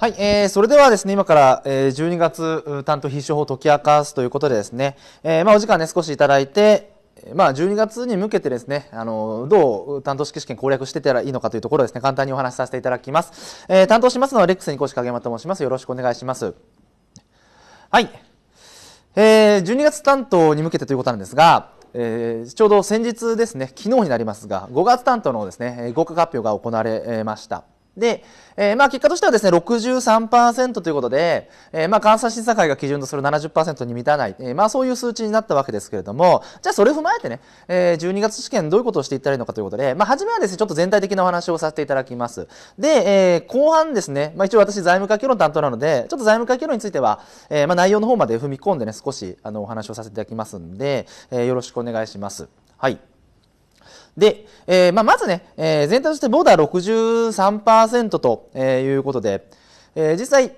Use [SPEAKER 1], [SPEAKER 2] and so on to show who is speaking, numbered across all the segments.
[SPEAKER 1] はい、えー、それではですね、今から、えー、12月担当必勝法を解き明かすということでですね、えー、まあお時間ね、少しいただいて、まあ、12月に向けてですね、あの、どう担当式試験攻略してたらいいのかというところですね、簡単にお話しさせていただきます。えー、担当しますのはレックスに越影山と申します。よろしくお願いします。はい。えー、12月担当に向けてということなんですが、えー、ちょうど先日ですね、昨日になりますが、5月担当のですね、合格発表が行われました。で、えー、まあ結果としてはですね、63%ということで、えー、まあ監査審査会が基準とする70%に満たない、えー、まあそういう数値になったわけですけれども、じゃあそれを踏まえてね、えー、12月試験どういうことをしていったらいいのかということで、まあ初めはですね、ちょっと全体的なお話をさせていただきます。で、えー、後半ですね、まあ一応私財務会計論担当なので、ちょっと財務会計論については、えー、まあ内容の方まで踏み込んでね、少しあのお話をさせていただきますんで、えー、よろしくお願いします。はい。で、えーまあ、まずね、えー、全体としてボーダー63%ということで、え、実際、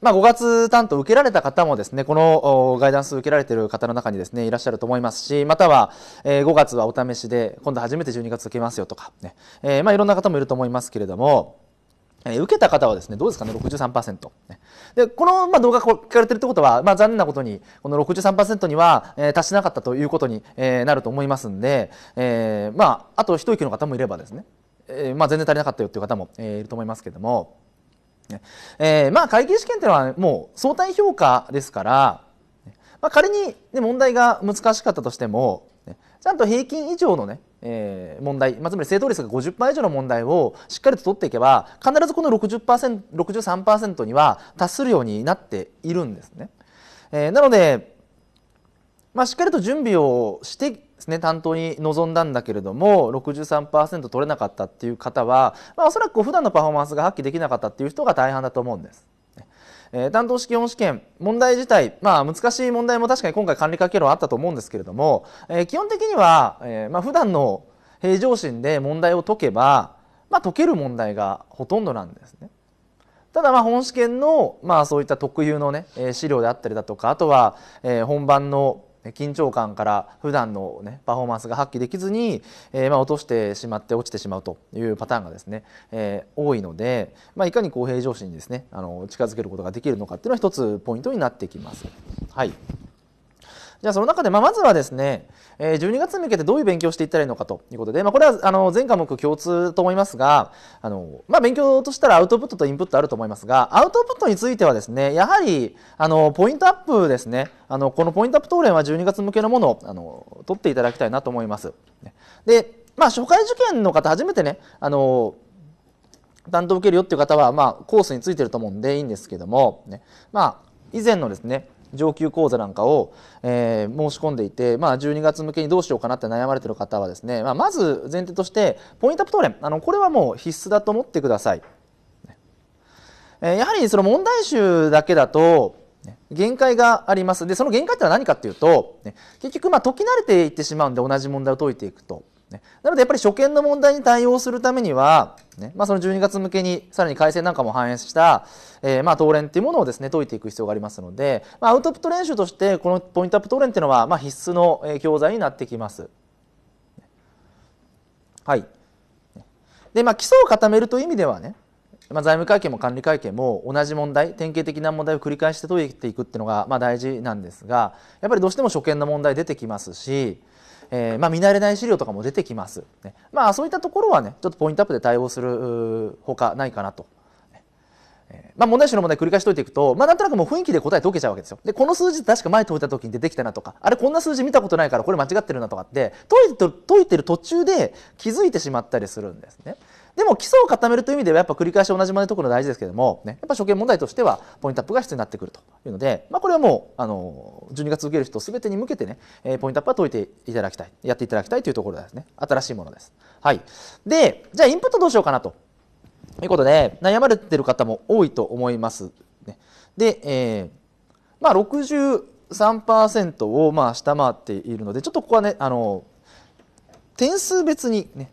[SPEAKER 1] まあ、5月担当受けられた方もですね、このガイダンス受けられている方の中にですね、いらっしゃると思いますし、または、え、5月はお試しで、今度初めて12月受けますよとかね、えー、まあ、いろんな方もいると思いますけれども、え受けた方はですね、どうですかね、63%。で、この、まあ、動画が聞かれてるってことは、まあ、残念なことに、この63%には、えー、達しなかったということに、えー、なると思いますんで、えー、まあ、あと一息の方もいればですね、えー、まあ、全然足りなかったよっていう方も、えー、いると思いますけれども、えー、まあ、会計試験っていうのはもう相対評価ですから、まあ、仮に、ね、問題が難しかったとしても、ちゃんと平均以上のね、えー、問題、まあ、つまり正答率が50%以上の問題をしっかりと取っていけば必ずこの 60%, 63%には達するようになっているんですね。えー、なので、まあ、しっかりと準備をしてですね担当に臨んだんだけれども63%取れなかったっていう方は、まあ、おそらく普段のパフォーマンスが発揮できなかったっていう人が大半だと思うんです。えー、担当試験本試験問題自体、まあ、難しい問題も確かに今回管理かけ論あったと思うんですけれども、えー、基本的には、えーまあ普段の平常心で問題を解けば、まあ、解ける問題がほとんどなんですね。ただまあ本試験のまあそういった特有のね資料であったりだとかあとは本番の緊張感から普段のねパフォーマンスが発揮できずに、えー、ま落としてしまって落ちてしまうというパターンがですね、えー、多いので、まあ、いかに公平常心にですねあの近づけることができるのかっていうのは一つポイントになってきます。はいじゃあその中で、まあ、まずはですね、え12月に向けてどういう勉強をしていったらいいのかということで、まあ、これはあの全科目共通と思いますがあの、まあ、勉強としたらアウトプットとインプットあると思いますがアウトプットについてはですねやはりあのポイントアップですねあのこのポイントアップ答練は12月向けのものをあの取っていただきたいなと思います。で、まあ、初回受験の方初めてねあの担当受けるよっていう方は、まあ、コースについてると思うんでいいんですけども、ね、まあ以前のですね上級講座なんかを、えー、申し込んでいて、まあ、12月向けにどうしようかなって悩まれてる方はですね、まあ、まず前提としてポイントアップ答練あのこれはもう必須だと思ってください。えー、やはりその問題集だけだと限界があります。で、その限界ってのは何かっていうと、結局まあ解き慣れていってしまうんで同じ問題を解いていくと。ね、なのでやっぱり初見の問題に対応するためには、ねまあ、その12月向けにさらに改正なんかも反映した、えー、まあ答練っていうものをですね解いていく必要がありますので、まあ、アウトプット練習としてこのポイントアップ答練っていうのはまあ必須の教材になってきます。はい。で、まあ、基礎を固めるという意味ではね、まあ、財務会計も管理会計も同じ問題典型的な問題を繰り返して解いていくっていうのがまあ大事なんですがやっぱりどうしても初見の問題出てきますしえー、まあ、見慣れない資料とかも出てきます、ね、まあそういったところはねちょっとポイントアップで対応するほかないかなと。まあ、問題集の問題繰り返しといていくと、まあ、なんとなくもう雰囲気で答え解けちゃうわけですよ。で、この数字確か前解いた時に出てきたなとか、あれこんな数字見たことないからこれ間違ってるなとかって、解いて解いてる途中で気づいてしまったりするんですね。でも基礎を固めるという意味ではやっぱ繰り返し同じ問題解くの大事ですけども、ね、やっぱ初見問題としてはポイントアップが必要になってくるというので、まあ、これはもうあの12月受ける人全てに向けてね、えー、ポイントアップは解いていただきたいやっていただきたいというところですね新しいものです。はい、でじゃあインプットどうしようかなということで悩まれてる方も多いと思います。ね、で、えーまあ、63%をまあ下回っているのでちょっとここはねあの点数別にね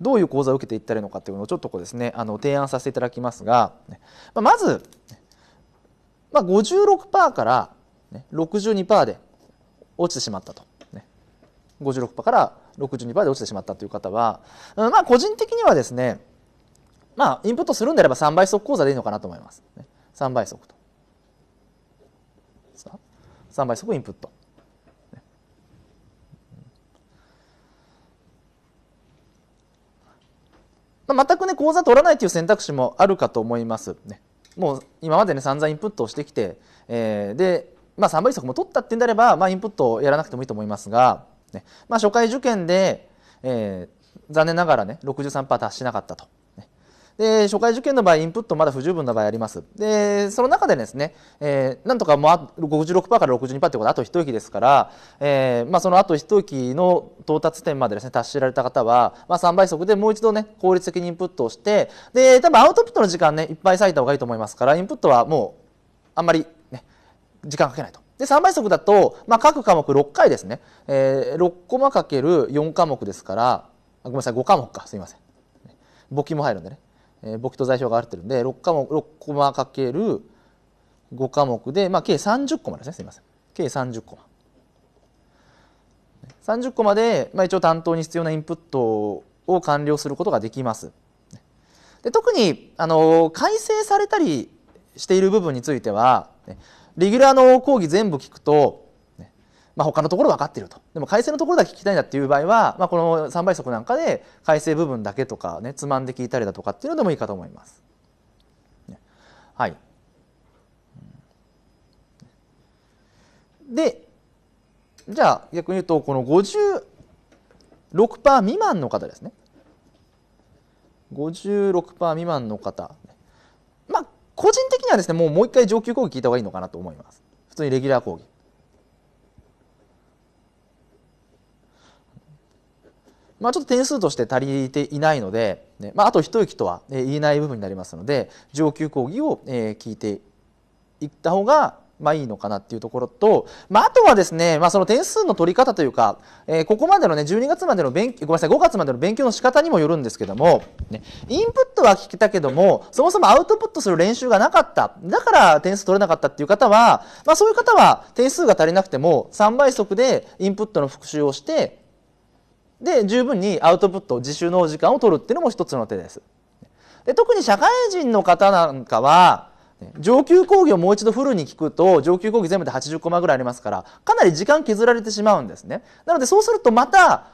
[SPEAKER 1] どういう講座を受けていったらいいのかっていうのをちょっとこうですねあの提案させていただきますが、ままず、まあ、56%から62%で落ちてしまったと、56%から62%で落ちてしまったという方は、まあ、個人的にはですねまあインプットするんであれば3倍速講座でいいのかなと思います。3倍速と。3倍速インプット。まあ、全くね講座取らないという選択肢もあるかと思いますね。もう今までね散々インプットをしてきて、えー、で、まあ、3倍速も取ったってんであれば、まあ、インプットをやらなくてもいいと思いますが、ねまあ、初回受験で、えー、残念ながらね63%達しなかったと。で初回受験の場合インプットまだ不十分な場合あります。でその中でですね、えー、なんとかもう56%から62%ということはあと一息ですから、えーまあ、そのあと一息の到達点までですね達しられた方は、まあ、3倍速でもう一度ね効率的にインプットをしてで多分アウトプットの時間ねいっぱい割いた方がいいと思いますからインプットはもうあんまりね時間かけないと。で3倍速だと、まあ、各科目6回ですね、えー、6コマかける4科目ですからごめんなさい5科目か。すいません。簿記も入るんでね。えー、簿記と座標があってるんで6科目6コマかける5科目で、まあ、計30コマですねすみません。計30コマ。30コマで、まあ、一応担当に必要なインプットを完了することができます。で特にあの改正されたりしている部分についてはレギュラーの講義全部聞くとまあ、他のところ分かっていると。でも改正のところだけ聞きたいんだっていう場合は、まあ、この3倍速なんかで改正部分だけとかねつまんで聞いたりだとかっていうのでもいいかと思います。はい。でじゃあ逆に言うとこの56%未満の方ですね。56%未満の方。まあ個人的にはですねもうもう一回上級講義聞いた方がいいのかなと思います。普通にレギュラー講義。まあ、ちょっと点数として足りていないので、ねまあ、あと一息とは言えない部分になりますので上級講義を聞いていった方がまあいいのかなっていうところと、まあ、あとはですね、まあ、その点数の取り方というか、えー、ここまでのね、12月までの勉強、ごめんなさい、5月までの勉強の仕方にもよるんですけども、ね、インプットは聞けたけども、そもそもアウトプットする練習がなかった。だから点数取れなかったっていう方は、まあ、そういう方は点数が足りなくても3倍速でインプットの復習をして、で十分にアウトプット自習の時間を取るっていうのも一つの手です。で特に社会人の方なんかは上級講義をもう一度フルに聞くと上級講義全部で80コマぐらいありますからかなり時間削られてしまうんですね。なのでそうするとまた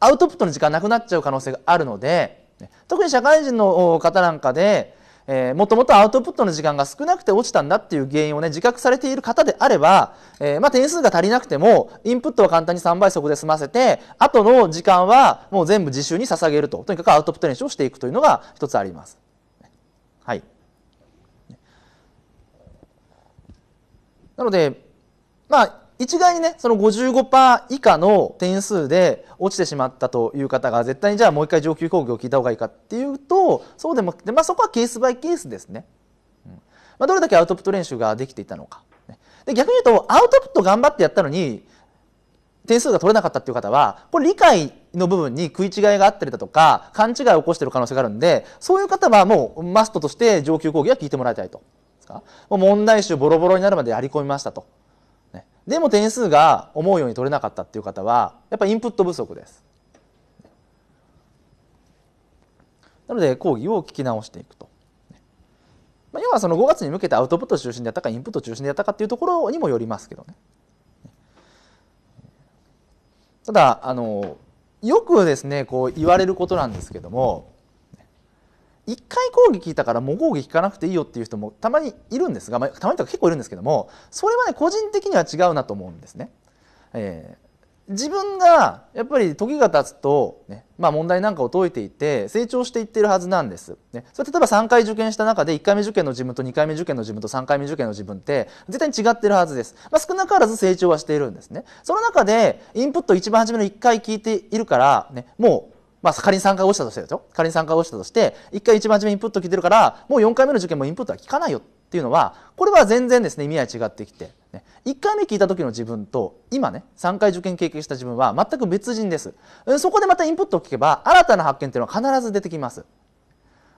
[SPEAKER 1] アウトプットの時間なくなっちゃう可能性があるので特に社会人の方なんかでえー、もともとアウトプットの時間が少なくて落ちたんだっていう原因をね、自覚されている方であれば、えー、まあ点数が足りなくても、インプットは簡単に3倍速で済ませて、後の時間はもう全部自習に捧げると。とにかくアウトプット練習をしていくというのが一つあります。はい。なので、まあ、一概にねその55%以下の点数で落ちてしまったという方が絶対にじゃあもう一回上級講義を聞いた方がいいかっていうとそうでもで、まあ、そこはケースバイケースですね、うん。まあ、どれだけアウトプット練習ができていたのか。で逆に言うとアウトプット頑張ってやったのに点数が取れなかったっていう方はこれ理解の部分に食い違いがあったりだとか勘違いを起こしている可能性があるんでそういう方はもうマストとして上級講義は聞いてもらいたいと。もう問題集ボロボロになるまでやり込みましたと。でも点数が思うように取れなかったっていう方はやっぱりインプット不足です。なので講義を聞き直していくと。まあ、要はその5月に向けてアウトプット中心でやったかインプット中心でやったかっていうところにもよりますけどね。ただあのよくですねこう言われることなんですけども1回講義聞いたからもう講義聞かなくていいよっていう人もたまにいるんですが、まあ、たまにとか結構いるんですけどもそれはね個人的には違うなと思うんですね。えー、自分がやっぱり時が経つと、ねまあ、問題なんかを解いていて成長していってるはずなんです。ね、それ例えば3回受験した中で1回目受験の自分と2回目受験の自分と3回目受験の自分って絶対に違ってるはずです。まあ、少なからず成長はしているんですね。その中でインプット一番初めの1回聞いているから、ね、もうまあ、仮に3回落ちたとしてですよ。仮に3回落ちたとして1回一番初めインプット聞いてるからもう4回目の受験もインプットは聞かないよっていうのはこれは全然ですね意味合い違ってきて、ね、1回目聞いた時の自分と今ね3回受験経験した自分は全く別人です。そこでまたインプットを聞けば新たな発見っていうのは必ず出てきます。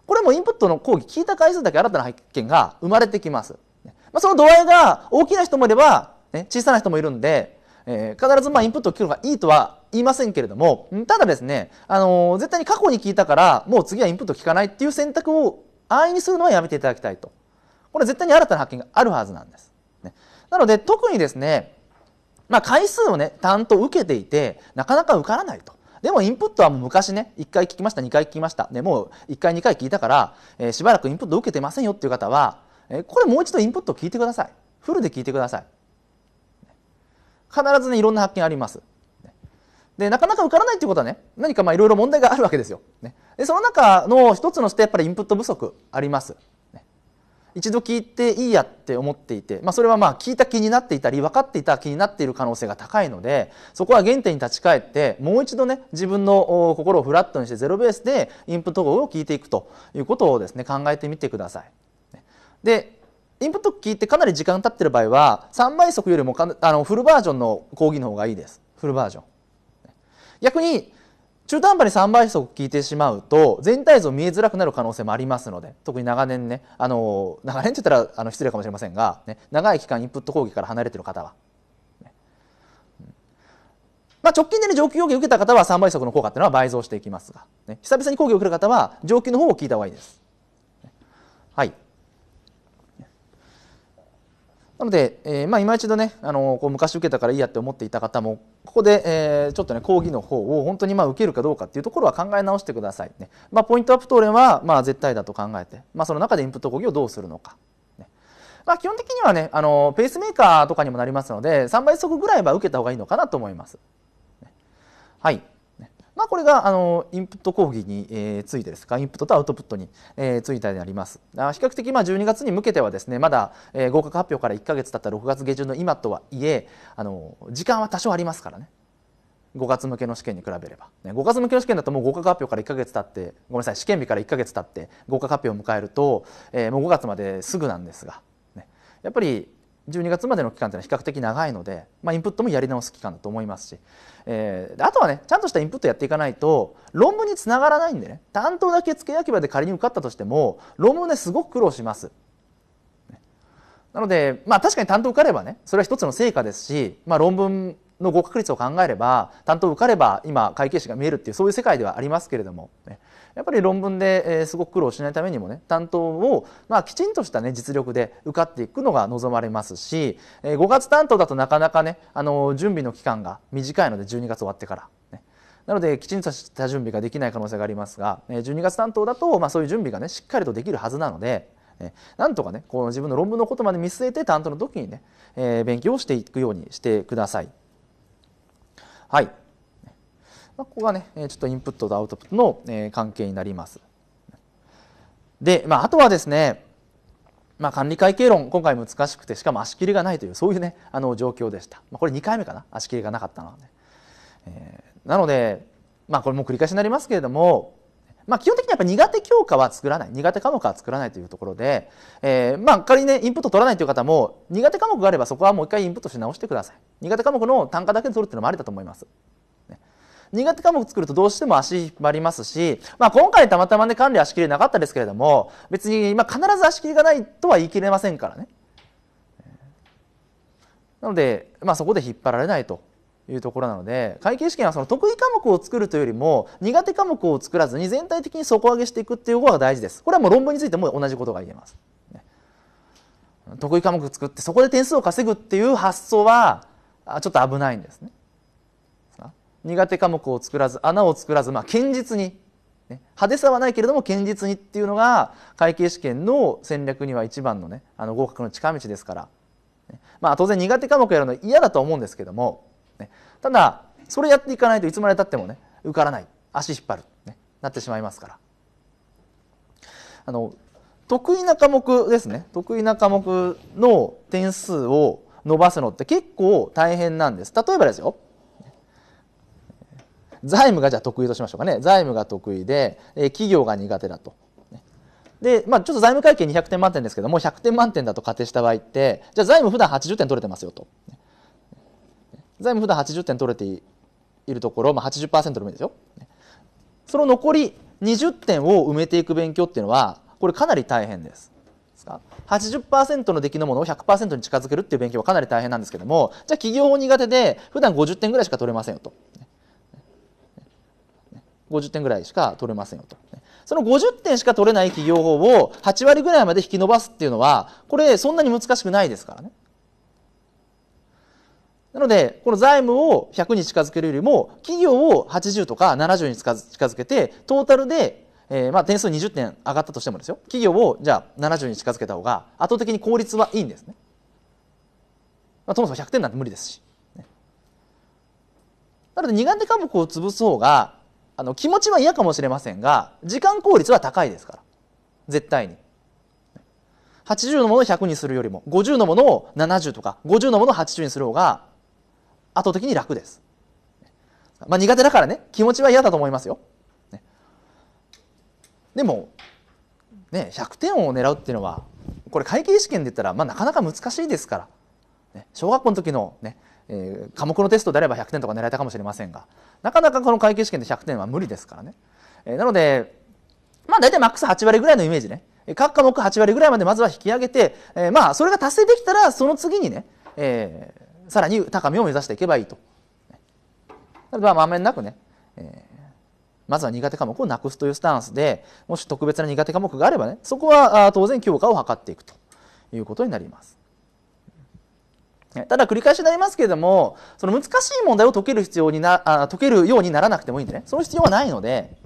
[SPEAKER 1] これもインプットの講義聞いた回数だけ新たな発見が生まれてきます、まあ、その度合いが大きな人もいれば、ね、小さな人もいるんでえー、必ずまあインプットを聞くのがいいとは言いませんけれどもただですね、あの絶対に過去に聞いたからもう次はインプット聞かないっていう選択を安易にするのはやめていただきたいとこれ絶対に新たな発見があるはずなんです、ね、なので特にですねまあ、回数をね、担当受けていて、なかなか受からないと。でもインプットはもう昔ね、1回聞きました、2回聞きました。ね、もう1回、2回聞いたから、えー、しばらくインプット受けてませんよっていう方は、えー、これもう一度インプットを聞いてください。フルで聞いてください。必ずね、いろんな発見あります。で、なかなか受からないっていうことはね、何かいろいろ問題があるわけですよ。ね、でその中の一つのしてやっぱりインプット不足あります。一度聞いていいやって思っていて、まあ、それはまあ聞いた気になっていたり分かっていた気になっている可能性が高いのでそこは原点に立ち返ってもう一度ね自分の心をフラットにしてゼロベースでインプットを聞いていくということをですね考えてみてください。でインプット聞いてかなり時間経ってる場合は3倍速よりもあのフルバージョンの講義の方がいいですフルバージョン。逆に中途半端に3倍速聞いてしまうと全体像見えづらくなる可能性もありますので特に長年ねあの長年って言ったらあの失礼かもしれませんが、ね、長い期間インプット講義から離れている方は、ね。まあ、直近で、ね、上級講義を受けた方は3倍速の効果っていうのは倍増していきますが、ね、久々に講義を受ける方は上級の方を聞いた方がいいです。はい。なので、えー、まあ、今一度ねあのこう昔受けたからいいやって思っていた方もここで、えー、ちょっとね講義の方を本当にまあ受けるかどうかっていうところは考え直してくださいね。まあ、ポイントアップ答練はまあ絶対だと考えて、まあ、その中でインプット講義をどうするのか。ねまあ、基本的にはねあのペースメーカーとかにもなりますので3倍速ぐらいは受けた方がいいのかなと思います。はい。まあ、これがあのインプット講義に、えー、ついてですか？インプットとアウトプットに、えー、ついてであります。比較的まあ12月に向けてはですねまだ、えー、合格発表から1か月経った6月下旬の今とはいえあの時間は多少ありますからね。5月向けの試験に比べれば、ね、5月向けの試験だともう合格発表から1か月経ってごめんなさい試験日から1か月経って合格発表を迎えると、えー、もう5月まですぐなんですが、ね、やっぱり12月までの期間というのは比較的長いので、まあ、インプットもやり直す期間だと思いますし、えー、あとはねちゃんとしたインプットやっていかないと論文につながらないんでね担当だけ付け焼き場で仮に受かったとしても論文ねすごく苦労します。なのでまあ確かに担当受かればねそれは一つの成果ですし、まあ、論文の合格率を考えれば担当受かれば今会計士が見えるっていうそういう世界ではありますけれども、ね、やっぱり論文で、えすごく苦労しないためにもね担当を、まあ、きちんとした、ね、実力で受かっていくのが望まれますし、え5月担当だとなかなかねあの準備の期間が短いので12月終わってから。ねなのできちんとした準備ができない可能性がありますが12月担当だと、まあ、そういう準備がねしっかりとできるはずなのでなんとかねこの自分の論文のことまで見据えて担当の時にね、えー、勉強をしていくようにしてください。はい。ここがねちょっとインプットとアウトプットの、関係になります。で、まあ、あとはですね、まあ、管理会計論今回難しくてしかも足切りがないというそういうねあの状況でした、まあ、これ2回目かな？足切りがなかったのはね、えー、なのでまあこれも繰り返しになりますけれどもまあ、基本的にやっぱ苦手教科は作らない。苦手科目は作らないというところで、えー、まあ仮にねインプット取らないという方も苦手科目があればそこはもう一回インプットし直してください。苦手科目の単価だけで取るっていうのもありだと思います。苦手科目作るとどうしても足引っ張りますし、まあ、今回たまたまね管理足切りなかったですけれども別に、まあ、必ず足切りがないとは言い切れませんからね。なので、まあ、そこで引っ張られないというところなので会計試験はその得意科目を作るというよりも苦手科目を作らずに全体的に底上げしていくっていう方が大事です。これはもう論文についても同じことが言えます。得意科目作ってそこで点数を稼ぐっていう発想はちょっと危ないんですね。苦手科目を作らず穴を作らず、まあ、堅実に、ね、派手さはないけれども堅実にっていうのが会計試験の戦略には一番のねあの合格の近道ですから、ね、まあ当然苦手科目やるの嫌だと思うんですけども、ね、ただそれやっていかないといつまでたってもね受からない。足引っ張る、ね、なってしまいますから。あの得意な科目ですね。得意な科目の点数を伸ばすのって結構大変なんです。例えばですよ。財務がじゃあ得意としましょうかね財務が得意で、え企業が苦手だと。で、まあ、ちょっと財務会計200点満点ですけども100点満点だと仮定した場合ってじゃあ財務普段80点取れてますよと。財務普段80点取れているところ、まあ80、でもいいですよ。その残り20点を埋めていく勉強っていうのはこれかなり大変です。80%の出来のものを100%に近づけるっていう勉強はかなり大変なんですけどもじゃあ企業法苦手で普段50点ぐらいしか取れませんよと。50点ぐらいしか取れませんよと。その50点しか取れない企業法を8割ぐらいまで引き伸ばすっていうのは、これそんなに難しくないですからね。なので、この財務を100に近づけるよりも、企業を80とか70に近づけて、トータルで、えー、まあ点数20点上がったとしてもですよ、企業をじゃあ70に近づけた方が圧倒的に効率はいいんですね。まあ、ともそも100点なんて無理ですし。なので苦手科目を潰す方があの気持ちは嫌かもしれませんが時間効率は高いですから。絶対に。80のものを100にするよりも50のものを70とか50のものを80にする方が圧倒的に楽です、まあ、苦手だからね。気持ちは嫌だと思いますよ、ね、でもね100点を狙うっていうのはこれ会計試験で言ったら、まあ、なかなか難しいですから、ね、小学校の時のねえー、科目のテストであれば100点とか狙えたかもしれませんがなかなかこの会計試験で100点は無理ですからね、えー、なのでまあ大体マックス8割ぐらいのイメージね各科目8割ぐらいまでまずは引き上げて、えー、まあそれが達成できたらその次にね、えー、さらに高みを目指していけばいいと。まあ、まめんなくね、えー、まずは苦手科目をなくすというスタンスでもし特別な苦手科目があればねそこは当然強化を図っていくということになります。ただ繰り返しになりますけれどもその難しい問題を解ける必要になあ解けるようにならなくてもいいんでね。その必要はないので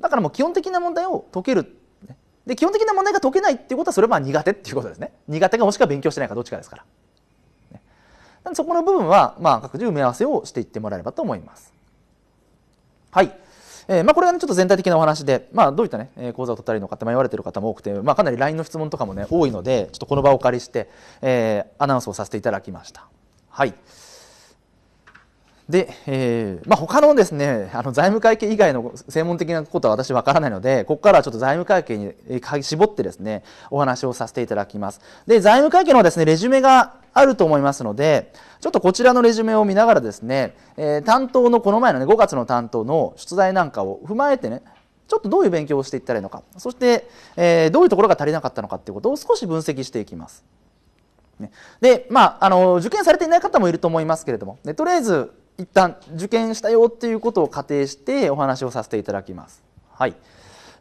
[SPEAKER 1] だからもう基本的な問題を解ける。で基本的な問題が解けないっていうことはそれは苦手っていうことですね。苦手かもしくは勉強してないかどっちかですから、そこの部分はまあ各自埋め合わせをしていってもらえればと思います。はい。えーまあ、これが、ね、ちょっと全体的なお話で、まあ、どういった、ね、講座を取ったらいいのかって迷われている方も多くて、まあ、かなり LINE の質問とかも、ね、多いのでちょっとこの場をお借りして、えー、アナウンスをさせていただきました。はいで、えーまあ、他のですねあの財務会計以外の専門的なことは私わからないのでここからはちょっと財務会計に絞ってですねお話をさせていただきますで財務会計のですねレジュメがあると思いますのでちょっとこちらのレジュメを見ながらですね、えー、担当のこの前のね5月の担当の出題なんかを踏まえてねちょっとどういう勉強をしていったらいいのかそして、えー、どういうところが足りなかったのかっていうことを少し分析していきます。ねでまあ、あの受験されていない方もいると思いますけれども、ね、とりあえず一旦受験したよっていうことを仮定してお話をさせていただきます。はい、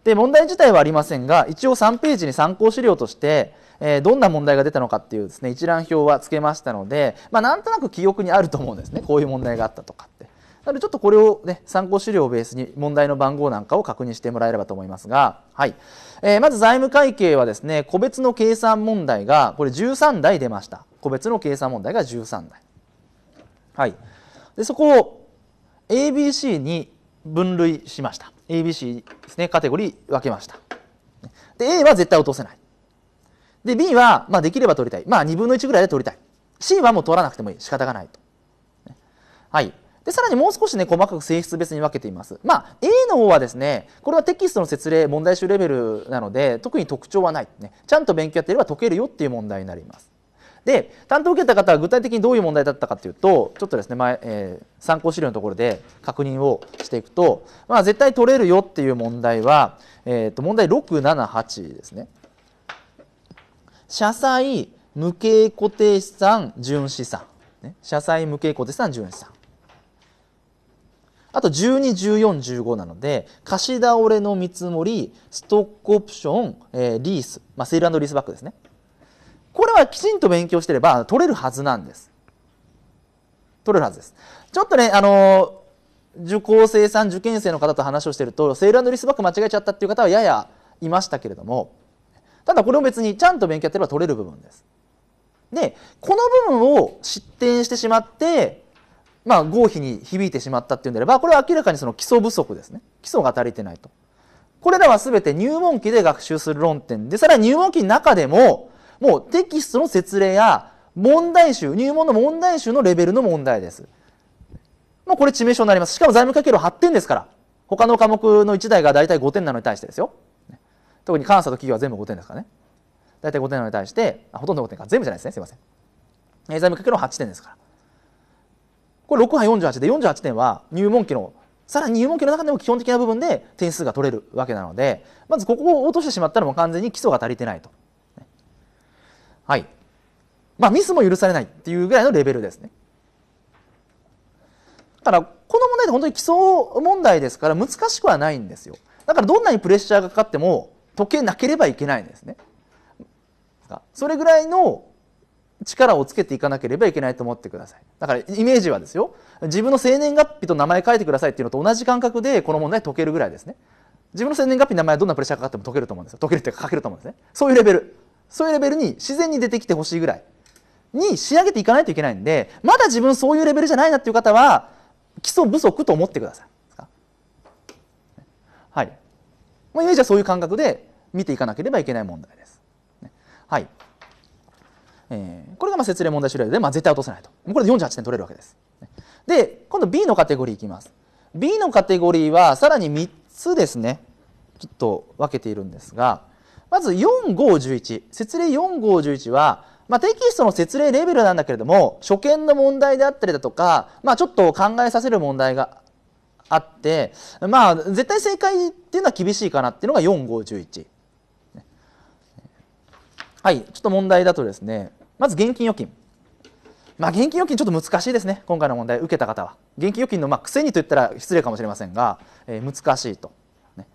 [SPEAKER 1] で問題自体はありませんが一応3ページに参考資料として、えー、どんな問題が出たのかっていうですね一覧表はつけましたので、まあ、なんとなく記憶にあると思うんですね。こういう問題があったとかって。なのでちょっとこれを、ね、参考資料をベースに問題の番号なんかを確認してもらえればと思いますが、はい。えー、まず財務会計はですね個別の計算問題がこれ13題出ました。個別の計算問題が13題。はい。でそこを ABC に分類しました。ABC ですねカテゴリー分けました。で A は絶対落とせない。で B はまあできれば取りたい。まあ2分の1ぐらいで取りたい。C はもう取らなくてもいい。仕方がないと。はい。でさらにもう少しね細かく性質別に分けています。まあ A の方はですねこれはテキストの説例問題集レベルなので特に特徴はない、ね、ちゃんと勉強やっていれば解けるよっていう問題になります。で担当受けた方は具体的にどういう問題だったかというとちょっとですね前、えー、参考資料のところで確認をしていくと、まあ、絶対取れるよっていう問題は、えー、と問題678ですね。社債無形固定資産純資産、ね、社債無形固定資産純資産。あと12、14、15なので貸し倒れの見積もりストックオプション、えー、リース、まあ、セールリースバックですね。これはきちんと勉強してれば取れるはずなんです。取れるはずです。ちょっとね、あの受講生さん、受験生の方と話をしてると、セールリースバック間違えちゃったっていう方はややいましたけれども、ただこれも別にちゃんと勉強やってれば取れる部分です。で、この部分を失点してしまって、まあ、合否に響いてしまったっていうんであれば、これは明らかにその基礎不足ですね。基礎が足りてないと。これらは全て入門期で学習する論点で、さらに入門期の中でも、もうテキストの説例や問題集、入門の問題集のレベルの問題です。もうこれ致命傷になります。しかも財務かける8点ですから。他の科目の1題が大体5点なのに対してですよ。特に監査と企業は全部5点ですからね。大体5点なのに対して、あほとんど5点か。全部じゃないですね。すいません。財務かける8点ですから。これ6班48で48点は入門期のさらに入門期の中でも基本的な部分で点数が取れるわけなのでまずここを落としてしまったらもう完全に基礎が足りてないとはい。まあ、ミスも許されないっていうぐらいのレベルですね。だからこの問題って本当に基礎問題ですから難しくはないんですよだからどんなにプレッシャーがかかっても解けなければいけないんですね。それぐらいの力をつけていかなければいけないと思ってください。だからイメージはですよ。自分の生年月日と名前書いてくださいっていうのと同じ感覚でこの問題解けるぐらいですね。自分の生年月日名前はどんなプレッシャーかかっても解けると思うんですよ。解けるっていうか書けると思うんですね。そういうレベル。そういうレベルに自然に出てきてほしいぐらいに仕上げていかないといけないんでまだ自分そういうレベルじゃないなっていう方は基礎不足と思ってください。イメージはそういう感覚で見ていかなければいけない問題です。はい。えー、これがまあ説例問題終了で、まあ、絶対落とせないと。これで48点取れるわけです。で今度 B のカテゴリーいきます。B のカテゴリーはさらに3つですね。ちょっと分けているんですがまず4511説例4511はまあ、テキストの説例レベルなんだけれども初見の問題であったりだとか、まあ、ちょっと考えさせる問題があってまあ絶対正解っていうのは厳しいかなっていうのが4511はいちょっと問題だとですねまず現金預金。まあ現金預金ちょっと難しいですね今回の問題受けた方は。現金預金のまあ癖にと言ったら失礼かもしれませんが、えー、難しいと、ね、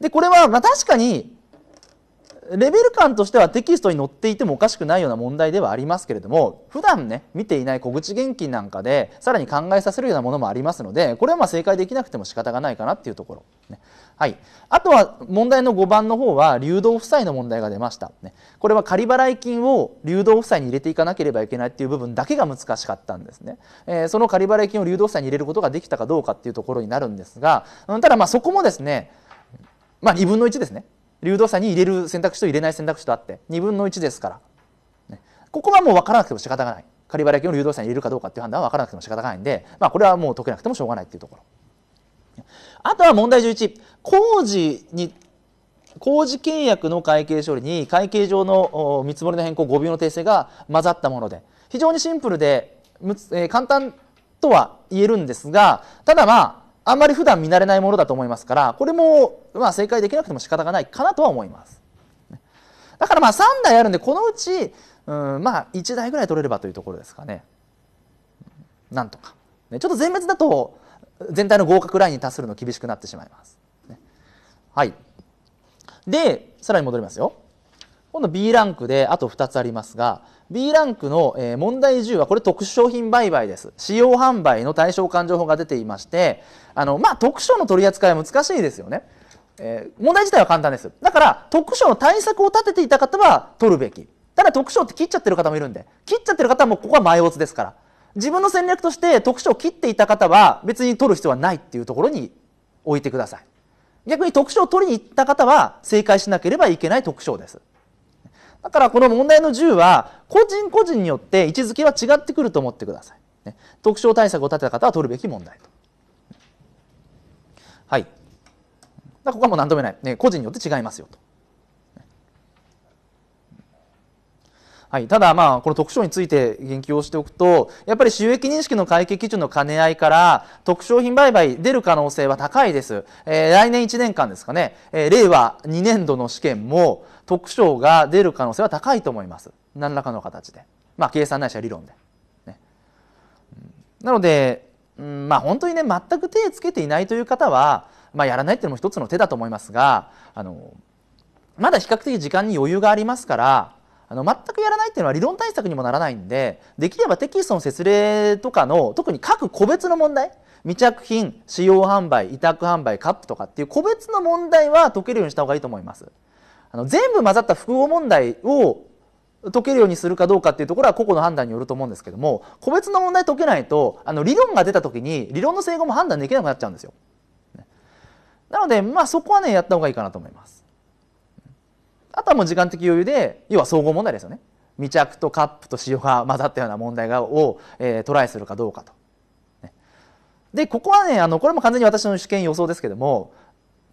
[SPEAKER 1] でこれはまあ確かにレベル感としてはテキストに載っていてもおかしくないような問題ではありますけれども普段ね見ていない小口現金なんかでさらに考えさせるようなものもありますのでこれはまあ正解できなくても仕方がないかなっていうところ、ね、はい、あとは問題の5番の方は流動負債の問題が出ました、ね、これは仮払い金を流動負債に入れていかなければいけないっていう部分だけが難しかったんですね、えー、その仮払い金を流動負債に入れることができたかどうかっていうところになるんですがただまあそこもですねまあ2分の1ですね。流動差に入れる選択肢と入れない選択肢とあって2分の1ですから、ね、ここはもう分からなくても仕方がない。仮払い金を流動差に入れるかどうかっていう判断は分からなくても仕方がないんで、まあ、これはもう解けなくてもしょうがないっていうところ。あとは問題11工事に工事契約の会計処理に会計上の見積もりの変更誤病の訂正が混ざったもので非常にシンプルで、えー、簡単とは言えるんですがただまああんまり普段見慣れないものだと思いますからこれもまあ正解できなくても仕方がないかなとは思います。だからまあ3台あるんでこのうちうんまあ1台ぐらい取れればというところですかね。なんとか。ちょっと全滅だと全体の合格ラインに達するの厳しくなってしまいます。はい。でさらに戻りますよ。今度 B ランクであと2つありますが B ランクの、問題10はこれ特殊商品売買です。使用販売の対象勘定法が出ていまして、あの、まあ、特殊の取り扱いは難しいですよね。えー、問題自体は簡単です。だから、特殊の対策を立てていた方は取るべき。ただ特殊って切っちゃってる方もいるんで、切っちゃってる方はもうここは前落ちですから。自分の戦略として特殊を切っていた方は別に取る必要はないっていうところに置いてください。逆に特殊を取りに行った方は正解しなければいけない特徴です。だからこの問題の10は個人個人によって位置づけは違ってくると思ってください。ね、特徴対策を立てた方は取るべき問題と。はい。ここはもう何とも言えない、ね。個人によって違いますよと。はい、ただ、まあ、この特徴について言及をしておくと、やっぱり収益認識の会計基準の兼ね合いから、特商品売買出る可能性は高いです。えー、来年1年間ですかね、えー、令和2年度の試験も、特徴が出る可能性は高いと思います。何らかの形で。まあ、計算ないしは理論で。ね、なので、うん、まあ、本当にね、全く手つけていないという方は、まあ、やらないっていうのも一つの手だと思いますが、あの、まだ比較的時間に余裕がありますから、あの全くやらないっていうのは理論対策にもならないんでできればテキストの説例とかの特に各個別の問題未着品使用販売委託販売カップとかっていう個別の問題は解けるようにした方がいいと思います。あの全部混ざった複合問題を解けるようにするかどうかっていうところは個々の判断によると思うんですけども個別の問題解けないとあの理論が出た時に理論の整合も判断できなくなっちゃうんですよ。なのでまあそこはねやった方がいいかなと思います。あとはもう時間的余裕で要は総合問題ですよね。未着とカップと塩が混ざったような問題がを、えー、トライするかどうかと。でここはねあのこれも完全に私の試験予想ですけども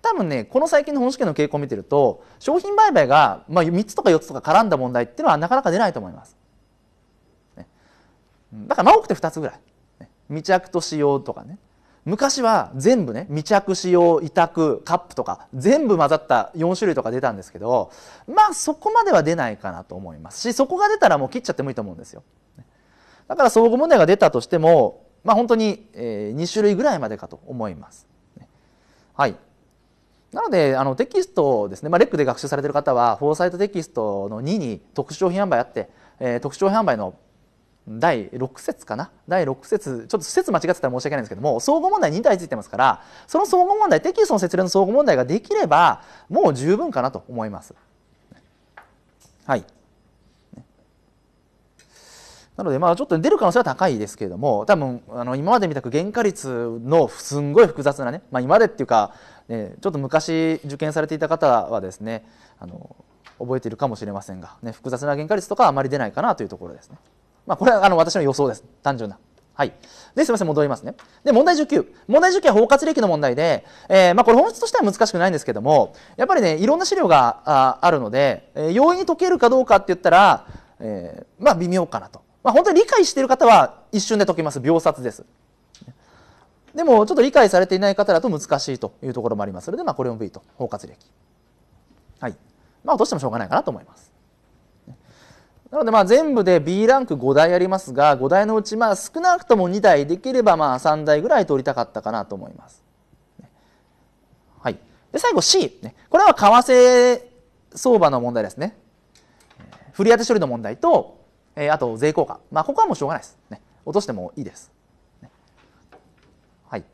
[SPEAKER 1] 多分ねこの最近の本試験の傾向を見てると商品売買が、まあ、3つとか4つとか絡んだ問題っていうのはなかなか出ないと思います。ね、だからまあ多くて2つぐらい、ね、未着と使用とかね。昔は全部ね未着使用委託カップとか全部混ざった4種類とか出たんですけどまあそこまでは出ないかなと思います。しそこが出たらもう切っちゃってもいいと思うんですよ。だから総合問題が出たとしてもまあ、本当に、え2種類ぐらいまでかと思います。はい。なのであのテキストですね、まあ、レックで学習されてる方はフォーサイトテキストの2に特殊商品販売あって、えー、特殊商品販売の第6節かな？第6節ちょっと節間違ってたら申し訳ないんですけども総合問題2体ついてますからその総合問題テキストの説明の総合問題ができればもう十分かなと思います。はいなのでまあちょっと出る可能性は高いですけれども多分あの今まで見たく原価率のすんごい複雑なね、まあ、今までっていうか、ね、ちょっと昔受験されていた方はですねあの覚えているかもしれませんが、ね、複雑な原価率とかはあまり出ないかなというところですね。まあ、これはあの私の予想です。単純な。はい。で、すみません、戻りますね。で、問題19。問題19は包括歴の問題で、えー、まあ、これ本質としては難しくないんですけども、やっぱりね、いろんな資料がああるので、えー、容易に解けるかどうかって言ったら、えー、まあ、微妙かなと。まあ、本当に理解している方は一瞬で解けます。秒殺です。でも、ちょっと理解されていない方だと難しいというところもあります。それで、まあ、これも V と、包括歴。はい。まあ、落としてもしょうがないかなと思います。なのでまあ全部で B ランク5台ありますが5台のうちまあ少なくとも2台できればまあ3台ぐらい取りたかったかなと思います。はい、で最後 C、ね、これは為替相場の問題ですね。振り当て処理の問題と、えー、あと税効果、まあ、ここはもうしょうがないです、ね、落としてもいいです。はい、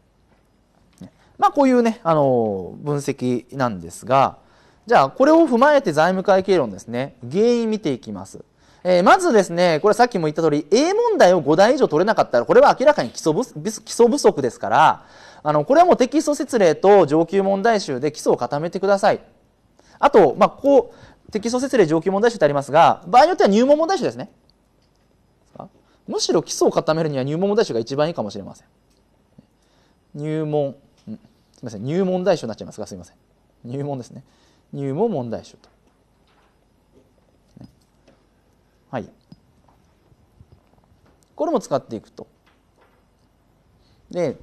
[SPEAKER 1] まあ、こういうね、あの分析なんですがじゃあこれを踏まえて財務会計論ですね。原因見ていきます。えー、まずですね、これさっきも言った通り、A 問題を5題以上取れなかったら、これは明らかに基礎基礎不足ですから、あの、これはもうテキスト説例と上級問題集で基礎を固めてください。あと、まあ、こう、テキスト説例上級問題集ってありますが、場合によっては入門問題集ですね。むしろ基礎を固めるには入門問題集が一番いいかもしれません。入門、すみません、入門題集になっちゃいますが、すみません。入門ですね。入門問題集と。はい、これも使っていくと。で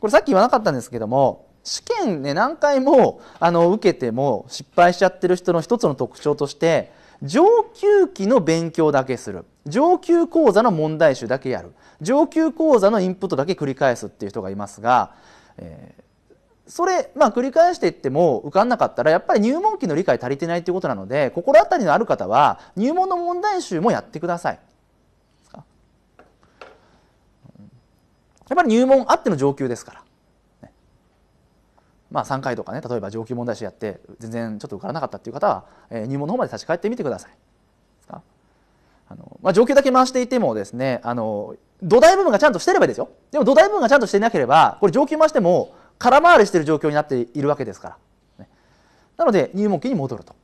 [SPEAKER 1] これさっき言わなかったんですけども試験ね何回もあの受けても失敗しちゃってる人の一つの特徴として上級期の勉強だけする上級講座の問題集だけやる上級講座のインプットだけ繰り返すっていう人がいますが、えーそれ、まあ、繰り返していっても受かんなかったらやっぱり入門期の理解足りてないということなので心当たりのある方は入門の問題集もやってください。やっぱり入門あっての上級ですから。ねまあ、3回とかね例えば上級問題集やって全然ちょっと受からなかったっていう方は、えー、入門の方まで立ち返ってみてください。あのまあ、上級だけ回していてもですねあの土台部分がちゃんとしてればいいですよでも土台部分がちゃんとしていなければこれ上級回しても空回りしている状況になっているわけですから。ねなので入門期に戻ると。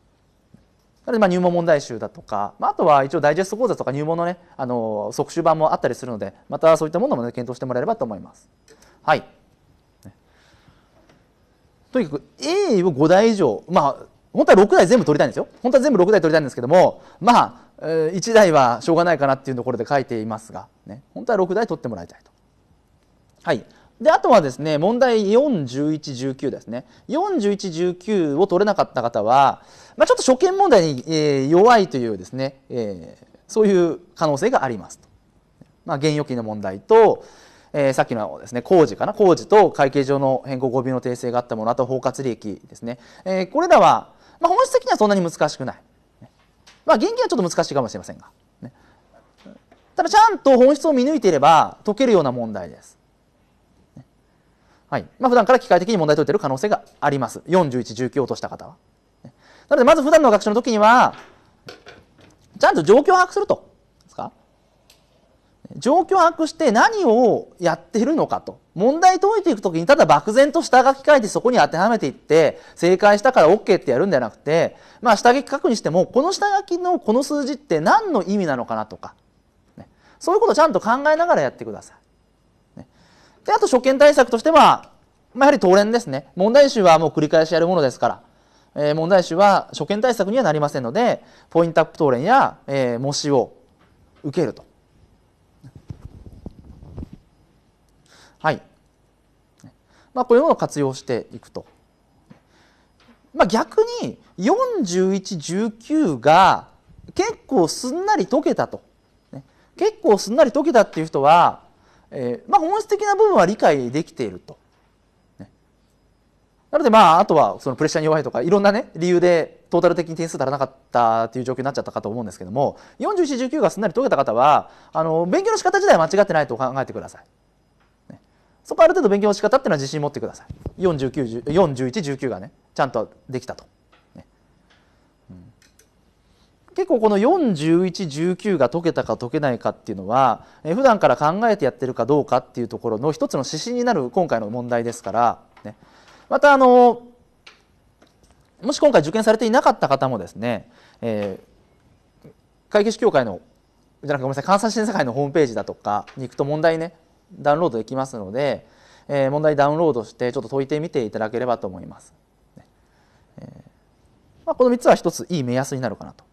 [SPEAKER 1] まあ入門問題集だとか、まあ、あとは一応ダイジェスト講座とか入門のねあの即習版もあったりするのでまたそういったものも、ね、検討してもらえればと思います。はい。とにかく A を5台以上まあ本当は6台全部取りたいんですよ本当は全部6台取りたいんですけどもまあ1台はしょうがないかなっていうところで書いていますが、ね、本当は6台取ってもらいたいと。はいであとはですね問題41119ですね。4119を取れなかった方は、まあ、ちょっと初見問題に、えー、弱いというですね、えー、そういう可能性がありますまあ、現預金の問題と、えー、さっきのですね工事かな？工事と会計上の変更合併の訂正があったものあと包括利益ですね、えー、これらは、まあ、本質的にはそんなに難しくない、まあ、現金はちょっと難しいかもしれませんが、ね、ただちゃんと本質を見抜いていれば解けるような問題です。はいまあ、普段から機械的に問題解いている可能性があります。41、19を落とした方は。なので、まず普段の学習の時には、ちゃんと状況を把握すると。ですか？状況を把握して何をやってるのかと。問題解いていく時にただ漠然と下書き書いてそこに当てはめていって正解したから OK ってやるんじゃなくて、まあ、下書き書くにしてもこの下書きのこの数字って何の意味なのかなとか、ね、そういうことをちゃんと考えながらやってください。で、あと初見対策としては、まあ、やはり当連ですね。問題集はもう繰り返しやるものですから、えー、問題集は初見対策にはなりませんので、ポイントアップ当連や、えー、模試を受けると。はい。まあ、こういうものを活用していくと。まあ、逆に41、19が結構すんなり解けたと。結構すんなり解けたっていう人は、えーまあ、本質的な部分は理解できていると。ねなのでまああとはそのプレッシャーに弱いとかいろんなね理由でトータル的に点数足らなかったっていう状況になっちゃったかと思うんですけども4119がすんなり解けた方はあの勉強の仕方自体は間違ってないと考えてください。ねそこある程度勉強の仕方っていうのは自信持ってください。41、19がねちゃんとできたと。結構この41119が解けたか解けないかっていうのは、え普段から考えてやってるかどうかっていうところの一つの指針になる今回の問題ですから、ね、またあのもし今回受験されていなかった方もですね、えー、会計士協会のじゃなくてごめんなさい監査審査会のホームページだとかに行くと問題ねダウンロードできますので、えー、問題ダウンロードしてちょっと解いてみていただければと思います。えーまあ、この3つは一ついい目安になるかなと。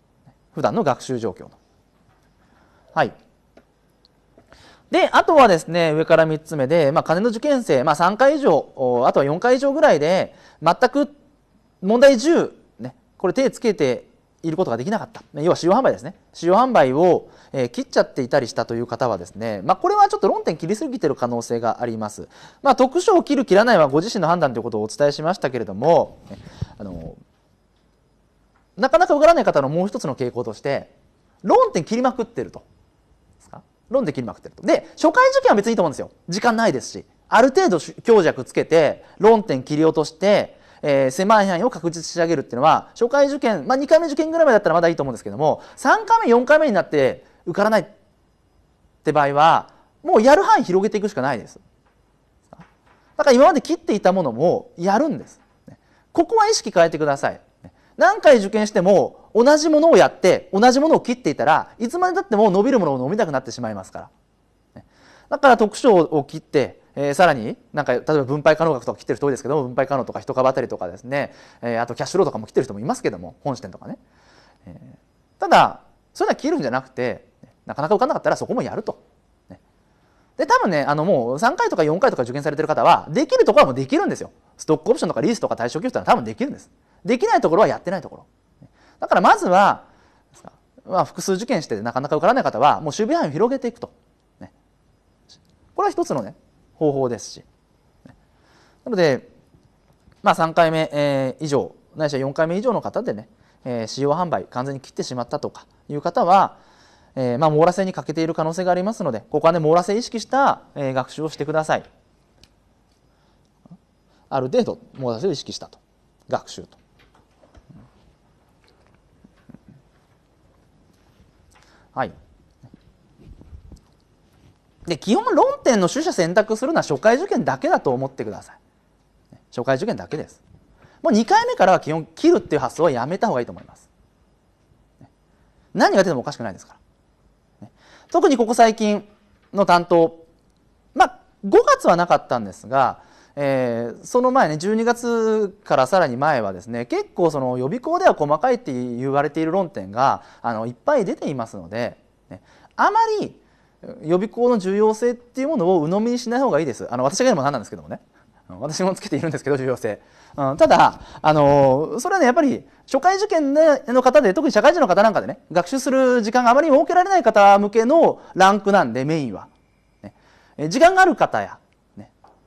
[SPEAKER 1] 普段の学習状況の。はい。で、あとはですね、上から3つ目で、まあ、金の受験生、まあ、3回以上、あとは4回以上ぐらいで、全く問題10、ね、これ手つけていることができなかった。要は使用販売ですね。使用販売を、えー、切っちゃっていたりしたという方はですね、まあ、これはちょっと論点切りすぎてる可能性があります。まあ、特賞を切る切らないはご自身の判断ということをお伝えしましたけれども、あのなかなか受からない方のもう一つの傾向として論点切りまくってると。論点切りまくってると。で初回受験は別にいいと思うんですよ。時間ないですしある程度強弱つけて論点切り落として、えー、狭い範囲を確実仕上げるっていうのは初回受験、まあ、2回目受験ぐらいまでだったらまだいいと思うんですけども3回目4回目になって受からないって場合はもうやる範囲広げていくしかないです。だから今まで切っていたものもやるんです。ここは意識変えてください。何回受験しても同じものをやって同じものを切っていたらいつまでたっても伸びるものを伸びなくなってしまいますからだから特徴を切って、えー、さらになんか例えば分配可能額とか切ってる人多いですけども分配可能とか一株当たりとかですね、えー、あとキャッシュローとかも切ってる人もいますけども本支店とかね、えー、ただそういうのは切るんじゃなくてなかなか受かんなかったらそこもやると。で多分ねあのもう3回とか4回とか受験されてる方はできるところはもうできるんですよ。ストックオプションとかリースとか対象給付というのは多分できるんです。できないところはやってないところ。だからまずは、まあ、複数受験してなかなか受からない方はもう守備範囲を広げていくと、ね、これは一つのね方法ですし、ね、なので、まあ、3回目、えー、以上ないしは4回目以上の方でね、えー、使用販売完全に切ってしまったとかいう方は、えー、まあ、網羅性に欠けている可能性がありますのでここはね網羅性意識した、えー、学習をしてください。ある程度網羅性を意識したと学習とはい。で基本論点の取捨選択するのは初回受験だけだと思ってください。初回受験だけです。もう2回目からは基本切るっていう発想はやめた方がいいと思います。何が出てもおかしくないですから。特にここ最近の担当、まあ5月はなかったんですが、えー、その前ね12月からさらに前はですね結構その予備校では細かいって言われている論点があのいっぱい出ていますので、ね、あまり予備校の重要性っていうものを鵜呑みにしない方がいいです。あの私が言うのも何なんですけどもね。私もつけているんですけど重要性、うん、ただあのそれはねやっぱり初回受験の方で特に社会人の方なんかでね学習する時間があまり設けられない方向けのランクなんでメインは、ね、時間がある方や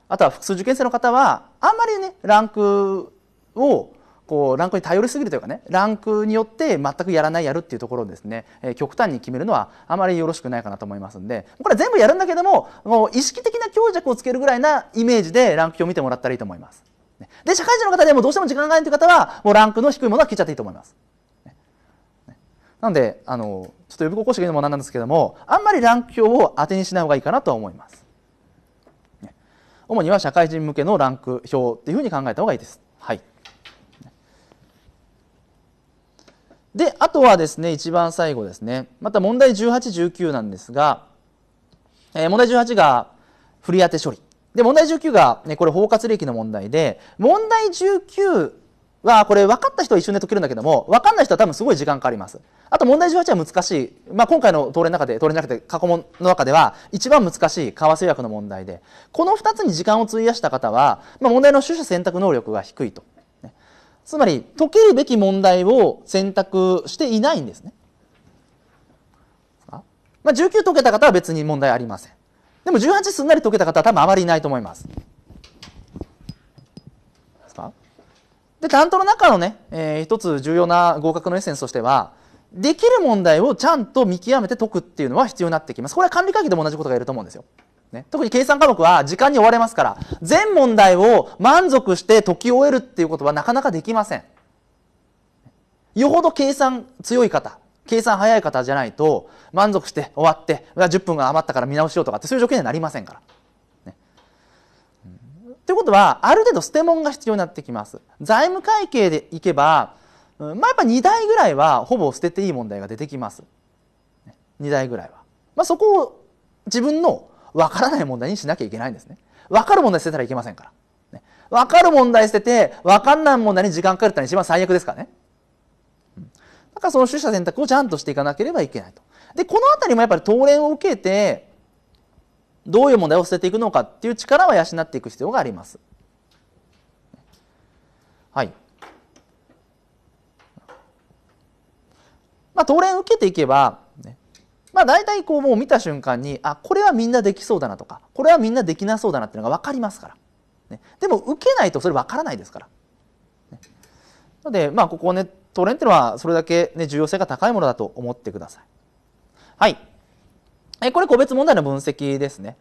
[SPEAKER 1] あとは複数受験生の方はあんまりねランクをこうランクに頼りすぎるというかねランクによって全くやらないやるっていうところをですね、えー、極端に決めるのはあまりよろしくないかなと思いますんでこれ全部やるんだけどももう意識的な強弱をつけるぐらいなイメージでランク表を見てもらったらいいと思います。で社会人の方でもどうしても時間がないという方はもうランクの低いものは切っちゃっていいと思います。なのであのちょっと予備校講師が言うのもなんなんですけどもあんまりランク表を当てにしない方がいいかなとは思います。主には社会人向けのランク表っていうふうに考えた方がいいです。はい、であとはですね一番最後ですね。また問題1819なんですが、えー、問題18が振り当て処理。で問題19が、ね、これ包括利益の問題で問題19はこれ分かった人は一瞬で解けるんだけども分かんない人は多分すごい時間かかります。あと問題18は難しい、まあ、今回の答例の中で答例じゃなくて過去問の中では一番難しい為替訳の問題で。この2つに時間を費やした方は、まあ、問題の取捨選択能力が低いと、ね、つまり解けるべき問題を選択していないんですね。まあ、19解けた方は別に問題ありません。でも18すんなり解けた方は多分あまりいないと思います。で、担当の中のね、えー、一つ重要な合格のエッセンスとしては、できる問題をちゃんと見極めて解くっていうのは必要になってきます。これは管理会議でも同じことが言えると思うんですよ。ね、特に計算科目は時間に追われますから、全問題を満足して解き終えるっていうことはなかなかできません。よほど計算強い方、計算早い方じゃないと、満足して終わって、10分が余ったから見直しようとかってそういう条件にはなりませんから。ということは、ある程度捨て物が必要になってきます。財務会計でいけば、まあ、やっぱ2台ぐらいはほぼ捨てていい問題が出てきます。2台ぐらいは。まあ、そこを自分のわからない問題にしなきゃいけないんですね。わかる問題捨てたらいけませんから。わかる問題捨てて、わかんない問題に時間かかるってのは一番最悪ですからね。だからその取捨選択をちゃんとしていかなければいけないと。で、このあたりもやっぱり答練を受けて、どういう問題を捨てていくのかっていう力は養っていく必要があります。はい。まあ、答練受けていけば、ね、まあ、大体こうもう見た瞬間に、あ、これはみんなできそうだなとか、これはみんなできなそうだなっていうのが分かりますから。ね、でも、受けないとそれ分からないですから。ね、ので、まあ、ここね、答練っていうのはそれだけ、ね、重要性が高いものだと思ってください。はい。えこれ個別問題の分析ですね。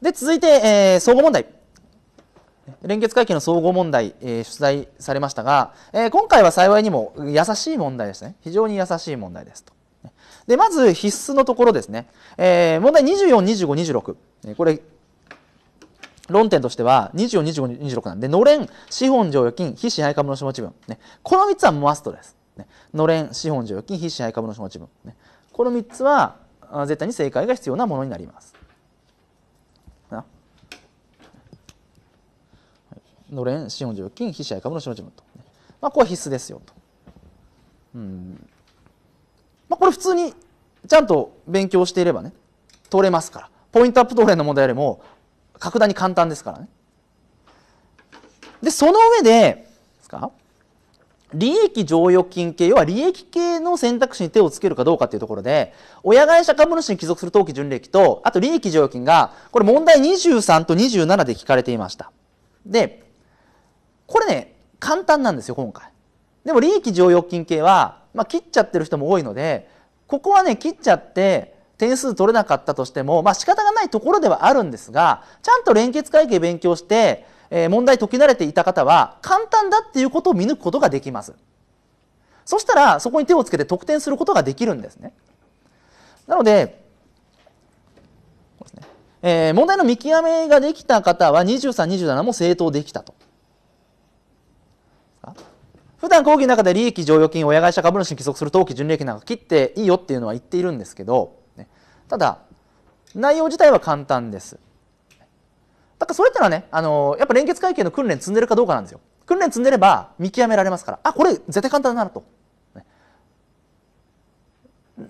[SPEAKER 1] で、続いて、えー、総合問題。連結会計の総合問題、えー、出題されましたが、えー、今回は幸いにも優しい問題ですね。非常に優しい問題ですと。で、まず必須のところですね。えー、問題24、25、26。これ、論点としては24、25、26なんで、のれん、資本剰余金、非支配株主持分。ね、この3つはマストです。ね、のれん、資本剰余金、非支配株主持分。ね、この3つは絶対に正解が必要なものになります。のれん資本剰金非支配株の資本分と、まあ、ここは必須ですよと。うんまあ、これ普通にちゃんと勉強していればね通れますからポイントアップ答練の問題よりも格段に簡単ですからね。でその上でですか？利益剰余金系、要は利益系の選択肢に手をつけるかどうかっていうところで、親会社株主に帰属する当期純利益と、あと利益剰余金が、これ問題23と27で聞かれていました。で、これね、簡単なんですよ、今回。でも利益剰余金系は、まあ、切っちゃってる人も多いので、ここはね、切っちゃって、点数取れなかったとしても、まあ仕方がないところではあるんですが、ちゃんと連結会計勉強して、えー、問題解き慣れていた方は、簡単だっていうことを見抜くことができます。そしたら、そこに手をつけて得点することができるんですね。なので、えー、問題の見極めができた方は23、27も正当できたと。普段講義の中で利益剰余金親会社株主に帰属する当期純利益なんか切っていいよっていうのは言っているんですけど、ね、ただ内容自体は簡単です。だからそれってのはね、あのやっぱ連結会計の訓練積んでるかどうかなんですよ。訓練積んでれば見極められますから、あ、これ絶対簡単だなと。ね、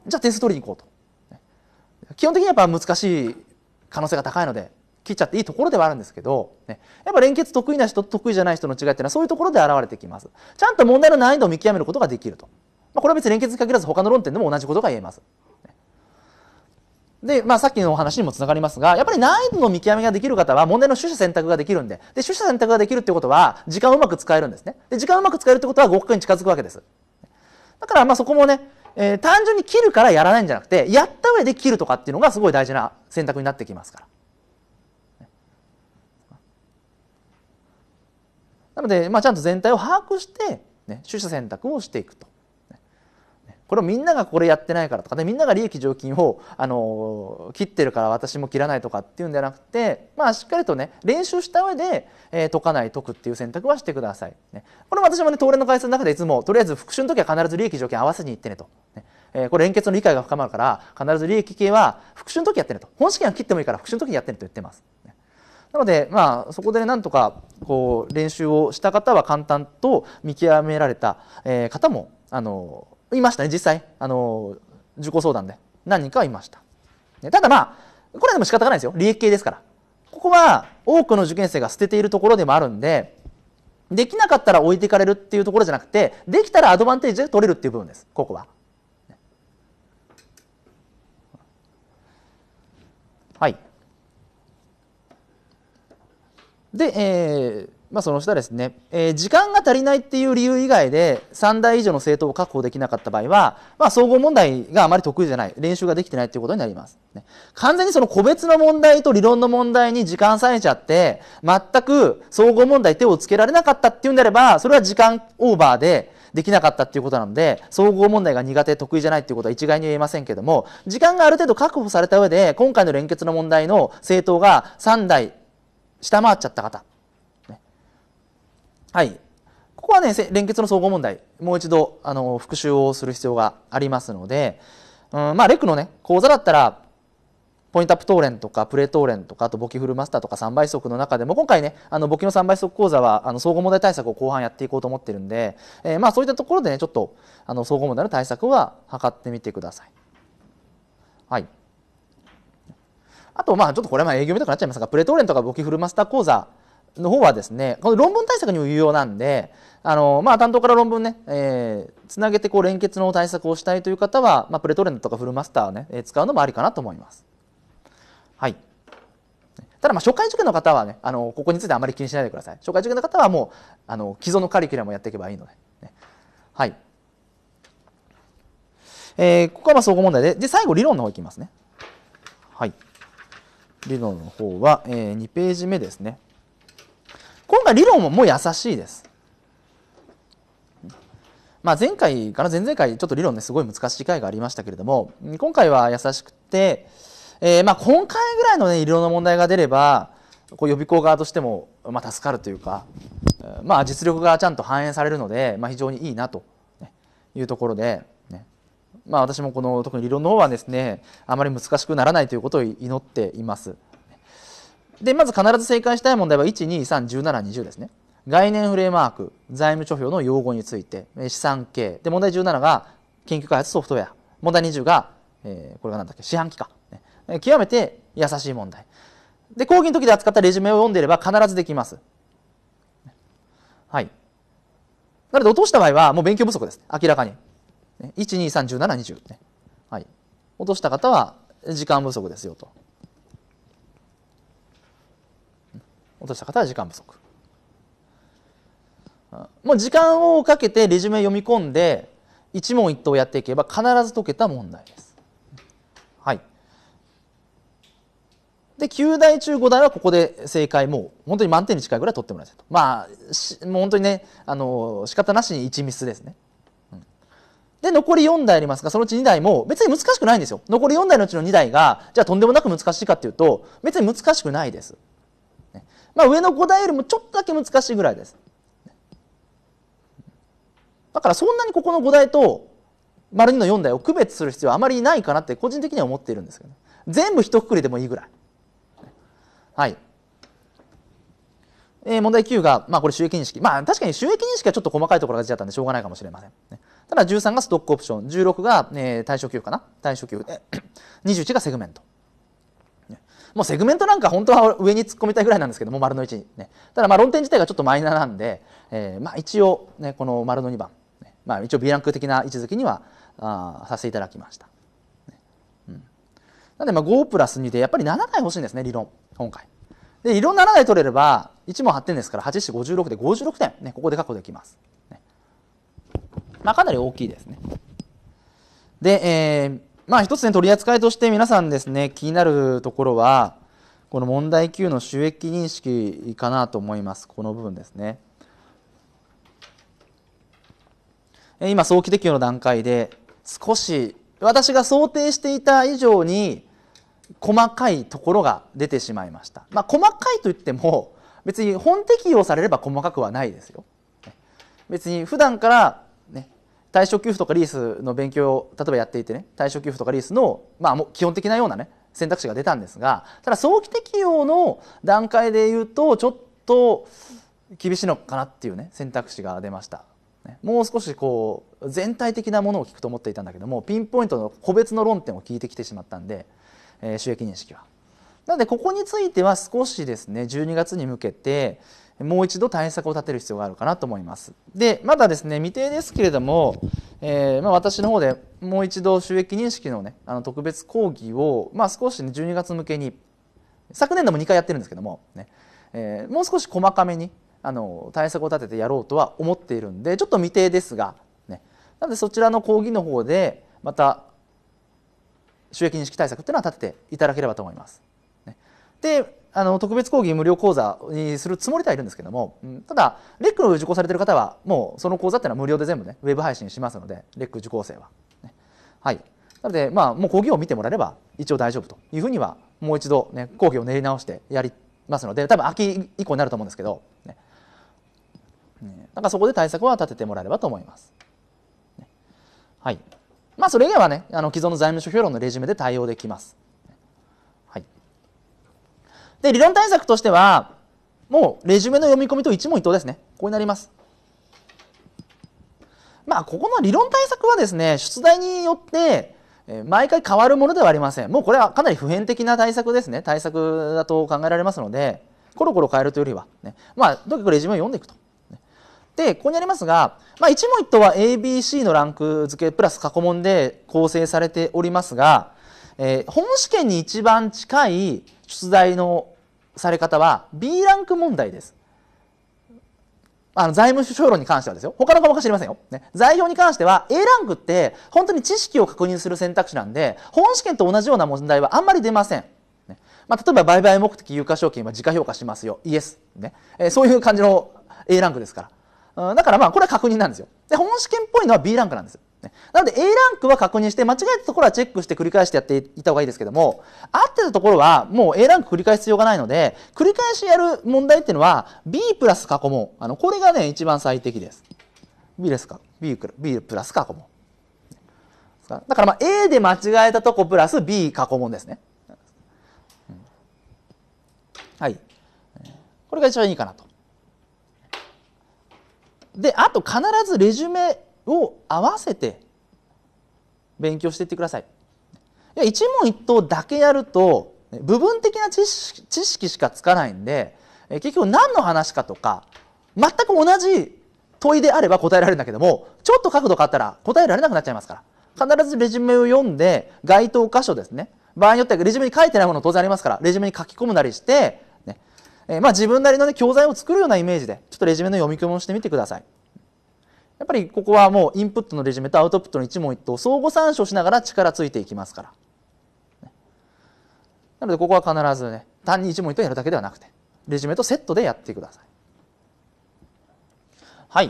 [SPEAKER 1] じゃあ点数取りに行こうと。ね、基本的にやっぱ難しい可能性が高いので、切っちゃっていいところではあるんですけど、ね、やっぱ連結得意な人と得意じゃない人の違いっていうのはそういうところで現れてきます。ちゃんと問題の難易度を見極めることができると。まあ、これは別に連結に限らず他の論点でも同じことが言えます。で、まあ、さっきのお話にもつながりますが、やっぱり難易度の見極めができる方は問題の取捨選択ができるんで、で、取捨選択ができるってことは、時間をうまく使えるんですね。で、時間をうまく使えるってことは合格に近づくわけです。だから、まあ、そこもね、えー、単純に切るからやらないんじゃなくて、やった上で切るとかっていうのがすごい大事な選択になってきますから。なので、まあ、ちゃんと全体を把握して、ね、取捨選択をしていくと。これをみんながこれやってないからとかねみんなが利益剰金をあの切ってるから私も切らないとかっていうんじゃなくてまあしっかりとね練習した上で、えー、解かない解くっていう選択はしてください、ね、これ私もね東連の回数の中でいつもとりあえず復習の時は必ず利益条件合わせにいってねと、ね。えー、これ連結の理解が深まるから必ず利益系は復習の時やってねと。本試験は切ってもいいから復習の時にやってねと言ってます、ね、なのでまあそこで、ね、なんとかこう練習をした方は簡単と見極められた、えー、方もあのいましたね実際。あの受講相談で。何人かはいました、ね、ただまあこれでも仕方がないですよ。利益系ですから。ここは多くの受験生が捨てているところでもあるんでできなかったら置いていかれるっていうところじゃなくてできたらアドバンテージで取れるっていう部分です。ここは。はい。で、えー、まあ、その下ですね、えー、時間が足りないっていう理由以外で3台以上の政党を確保できなかった場合は、まあ、総合問題があまり得意じゃない。練習ができてないということになります、ね、完全にその個別の問題と理論の問題に時間割いちゃって全く総合問題手をつけられなかったっていうんであればそれは時間オーバーでできなかったっていうことなので総合問題が苦手得意じゃないっていうことは一概に言えませんけども時間がある程度確保された上で今回の連結の問題の政党が3台下回っちゃった方。はい。ここはね、連結の総合問題、もう一度、あの、復習をする必要がありますので、うん、まあ、レクのね、講座だったら、ポイントアップトーレンとかプレートーレンとかあと簿記フルマスターとか3倍速の中でも今回ねあの簿記の3倍速講座はあの総合問題対策を後半やっていこうと思ってるんで、えー、まあそういったところでねちょっとあの総合問題の対策は図ってみてください。はい。あとまあちょっとこれは営業みたくなっちゃいますがプレートーレンとか簿記フルマスター講座の方はですねこの論文対策にも有用なんであの、まあ、担当から論文ね、えー、つなげてこう連結の対策をしたいという方は、まあ、プレトレンドとかフルマスターをね、え使うのもありかなと思います。はい。ただまあ初回受験の方はねあのここについてあまり気にしないでください。初回受験の方はもうあの既存のカリキュラムをやっていけばいいので、ね、はい。えー、ここはまあ総合問題でで最後理論の方いきますね。はい。理論の方は、えー、2ページ目ですね。今回理論ももう優しいです。まあ、前回から前々回ちょっと理論ねすごい難しい回がありましたけれども今回は優しくて、えー、まあ今回ぐらいのね理論の問題が出ればこう予備校側としてもまあ助かるというか、まあ、実力がちゃんと反映されるので、まあ、非常にいいなというところで、ねまあ、私もこの特に理論の方はですねあまり難しくならないということを祈っています。で、まず必ず正解したい問題は1、2、3、17、20ですね。概念フレームワーク、財務諸表の用語について、資産系。で、問題17が研究開発ソフトウェア。問題20が、えー、これが何だっけ、四半期か。ね、極めて優しい問題。で、講義の時で扱ったレジュメを読んでいれば必ずできます。はい。なので落とした場合はもう勉強不足です。明らかに。1、2、3、17、20。ね。はい。落とした方は時間不足ですよと。落とした方は時間不足。もう時間をかけてレジュメ読み込んで一問一答やっていけば必ず解けた問題です。はい。で9題中5題はここで正解。もう本当に満点に近いぐらい取ってもらいたいと。まあもう本当にねあの仕方なしに1ミスですね。で、残り4台ありますが、そのうち2台も別に難しくないんですよ。残り4台のうちの2台が、じゃあとんでもなく難しいかっていうと、別に難しくないです。まあ、上の5台よりもちょっとだけ難しいぐらいです。だからそんなにここの5台と丸2の4台を区別する必要はあまりないかなって個人的には思っているんですけど、全部一括りでもいいぐらい。はい。えー、問題9が、まあ、これ収益認識。まあ、確かに収益認識はちょっと細かいところが出ちゃったんでしょうがないかもしれません。ねただ13がストックオプション、16が、えー、退職給付かな退職給付。21がセグメント。もうセグメントなんか本当は上に突っ込みたいぐらいなんですけども丸の1にね。ただまあ論点自体がちょっとマイナーなんで、えー、まあ一応ねこの丸の2番、ね、まあ一応 B ランク的な位置づけにはあさせていただきました、ね。うん、なのでまあ5プラス2でやっぱり7台欲しいんですね理論今回。で理論7台取れれば1問8点ですから8 4 56で56点、ね、ここで確保できます、ね、まあかなり大きいですね。で、えー、まあ一つね取り扱いとして皆さんですね気になるところはこの問題9の収益認識かなと思います。この部分ですね。今早期適用の段階で少し私が想定していた以上に細かいところが出てしまいました、まあ、細かいといっても別に本適用されれば細かくはないですよ。別に普段から対象給付とかリースの勉強を例えばやっていてね対象給付とかリースの、まあ、もう基本的なようなね選択肢が出たんですがただ早期適用の段階で言うとちょっと厳しいのかなっていうね選択肢が出ました。もう少しこう全体的なものを聞くと思っていたんだけどもピンポイントの個別の論点を聞いてきてしまったんで、えー、収益認識は。なのでここについては少しですね12月に向けてもう一度対策を立てる必要があるかなと思います。でまだですね未定ですけれども、えー、まあ、私の方でもう一度収益認識のねあの特別講義を、まあ、少し、ね、12月向けに昨年度も2回やってるんですけども、ねえー、もう少し細かめにあの対策を立ててやろうとは思っているんでちょっと未定ですが、ね、なのでそちらの講義の方でまた収益認識対策っていうのは立てていただければと思います。ね、であの特別講義無料講座にするつもりではいるんですけども、うん、ただレックを受講されてる方はもうその講座っていうのは無料で全部ねウェブ配信しますのでレック受講生は。ね、はいなのでまあもう講義を見てもらえれば一応大丈夫というふうにはもう一度ね講義を練り直してやりますので多分秋以降になると思うんですけど、ね、なんかそこで対策は立ててもらえればと思います。はい。まあそれ以外はね、あの既存の財務諸表論のレジュメで対応できます。で、理論対策としては、もうレジュメの読み込みと一問一答ですね。こうなります。まあここの理論対策はですね、出題によって、毎回変わるものではありません。もうこれはかなり普遍的な対策ですね。対策だと考えられますので、コロコロ変えるというよりは、ね、まあ、とにかくレジュメを読んでいくと。で、ここにありますが、まあ、一問一答は ABC のランク付けプラス過去問で構成されておりますが、えー、本試験に一番近い出題のされ方は B ランク問題です。あの財務諸表論に関してはですよ。他の科目は知りませんよ。ね、財表に関しては A ランクって本当に知識を確認する選択肢なんで、本試験と同じような問題はあんまり出ません。ねまあ、例えば売買目的有価証券は自家評価しますよ。イエス。ねえー、そういう感じの A ランクですから。うんだからまあこれは確認なんですよ。で本試験っぽいのは B ランクなんです。なので A ランクは確認して間違えたところはチェックして繰り返してやっていた方がいいですけども合ってたところはもう A ランク繰り返す必要がないので繰り返しやる問題っていうのは B プラス過去問あのこれがね一番最適です。B ですか？B, B プラス過去問。だからまあ A で間違えたとこプラス B 過去問ですね。はい。これが一番いいかなと。であと必ずレジュメを合わせて勉強していってください。いや一問一答だけやると部分的な知識しかつかないんで結局何の話かとか全く同じ問いであれば答えられるんだけどもちょっと角度変わったら答えられなくなっちゃいますから必ずレジュメを読んで該当箇所ですね場合によってはレジュメに書いてないもの当然ありますからレジュメに書き込むなりしてねえまあ、自分なりの、ね、教材を作るようなイメージでちょっとレジュメの読み込みをしてみてください。やっぱりここはもうインプットのレジュメとアウトプットの一問一答相互参照しながら力ついていきますから。なのでここは必ずね単に一問一答やるだけではなくてレジュメとセットでやってください。はい。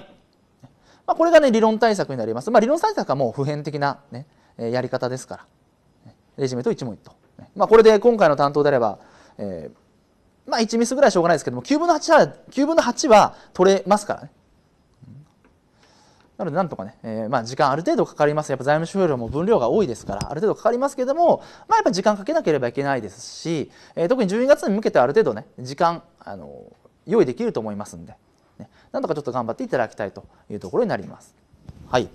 [SPEAKER 1] まあ、これがね理論対策になります。まあ、理論対策はもう普遍的な、ね、やり方ですから。レジュメと一問一答。まあ、これで今回の担当であれば、えーまあ1ミスぐらいしょうがないですけども9分の8は ,9 分の8は取れますからね。なのでなんとかね、えー、まあ時間ある程度かかります。やっぱ財務諸表量も分量が多いですからある程度かかりますけども、まあ、やっぱ時間かけなければいけないですし、えー、特に12月に向けてある程度ね時間あの用意できると思いますんで、ね、なんとかちょっと頑張っていただきたいというところになります。はい、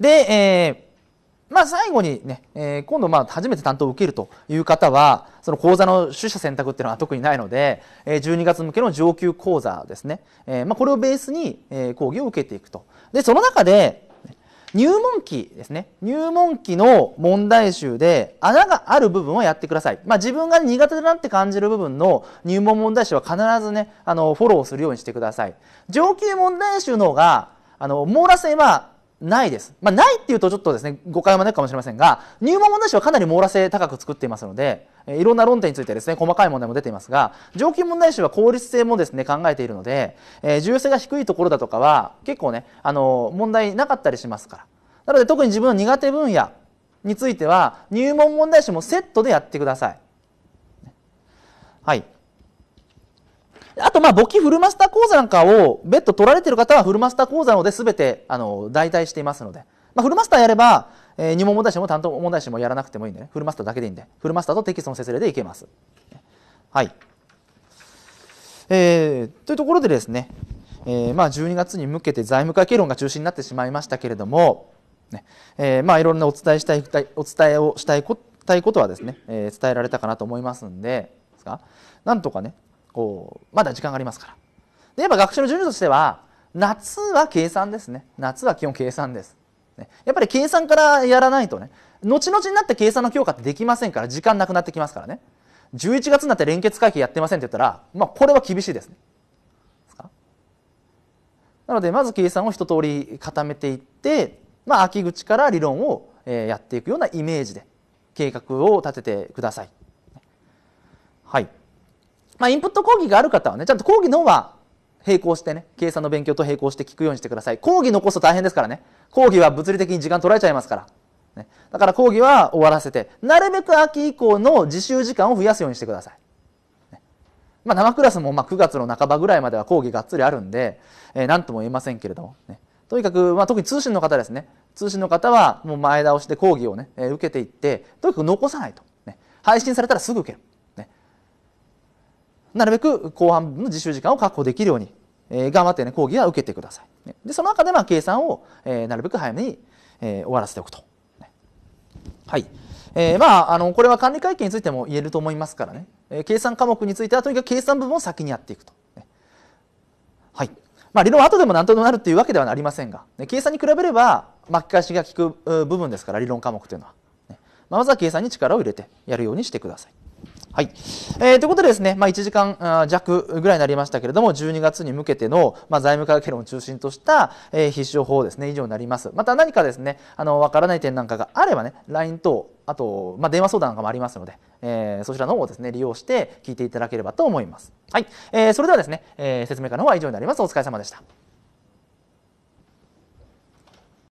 [SPEAKER 1] で、えーまあ、最後にね、えー、今度まあ初めて担当を受けるという方はその講座の取捨選択っていうのは特にないので、えー、12月向けの上級講座ですね、えーまあ、これをベースに、えー、講義を受けていくと。でその中で入門期ですね。入門期の問題集で穴がある部分をやってください、まあ、自分が苦手だなって感じる部分の入門問題集は必ずねあのフォローするようにしてください。上級問題集の方があの網羅性はないです。まあ、ないっていうとちょっとですね、誤解を招くかもしれませんが、入門問題集はかなり網羅性高く作っていますので、いろんな論点についてですね、細かい問題も出ていますが、上級問題集は効率性もですね、考えているので、えー、重要性が低いところだとかは、結構ね、あの、問題なかったりしますから。なので特に自分の苦手分野については、入門問題集もセットでやってください。はい。あと、まあ、簿記フルマスター講座なんかを別途取られている方はフルマスター講座ので全てあの代替していますので、まあ、フルマスターやれば、えー、入門問題集も担当問題集もやらなくてもいいんでね、フルマスターだけでいいんで、フルマスターとテキストの説明でいけます。はい。えー、というところでですね、えー、まあ12月に向けて財務会計論が中心になってしまいましたけれども、ねえー、まあいろんなお伝えしたいお伝えをしたいことはですね、えー、伝えられたかなと思いますんで、なんとかね、こうまだ時間がありますから。でやっぱ学習の順序としては夏は計算ですね。夏は基本計算です、ね、やっぱり計算からやらないとね後々になって計算の強化ってできませんから時間なくなってきますからね。11月になって連結会計やってませんって言ったら、まあ、これは厳しいですね。なのでまず計算を一通り固めていって、まあ、秋口から理論をやっていくようなイメージで計画を立ててください。はい。まあ、インプット講義がある方はね、ちゃんと講義の方は並行してね、計算の勉強と並行して聞くようにしてください。講義残すと大変ですからね。講義は物理的に時間取られちゃいますから。ね、だから講義は終わらせて、なるべく秋以降の自習時間を増やすようにしてください。まあ、生クラスもまあ9月の半ばぐらいまでは講義がっつりあるんで、えー、何とも言えませんけれども、ね、とにかく、まあ、特に通信の方ですね。通信の方はもう前倒しで講義をね、えー、受けていって、とにかく残さないと。ね、配信されたらすぐ受ける。なるべく後半の自習時間を確保できるように、えー、頑張ってね、講義は受けてください。で、その中でまあ計算を、えー、なるべく早めに、えー、終わらせておくと。はい。えー、まあ、あの、これは管理会計についても言えると思いますからね。えー、計算科目についてはとにかく計算部分を先にやっていくと。はい。まあ、理論は後でも何とでもなるっていうわけではありませんが、ね、計算に比べれば巻き返しが効く部分ですから、理論科目というのは。ね、まずは計算に力を入れてやるようにしてください。はい。えー、ということでですね、まあ、1時間弱ぐらいになりましたけれども、12月に向けての、まあ、財務科学論を中心とした、えー、必勝法ですね、以上になります。また何かですね、あの、わからない点なんかがあればね、LINE 等、あと、まあ、電話相談なんかもありますので、えー、そちらの方をですね、利用して聞いていただければと思います。はい。えー、それではですね、えー、説明会の方は以上になります。お疲れ様でした。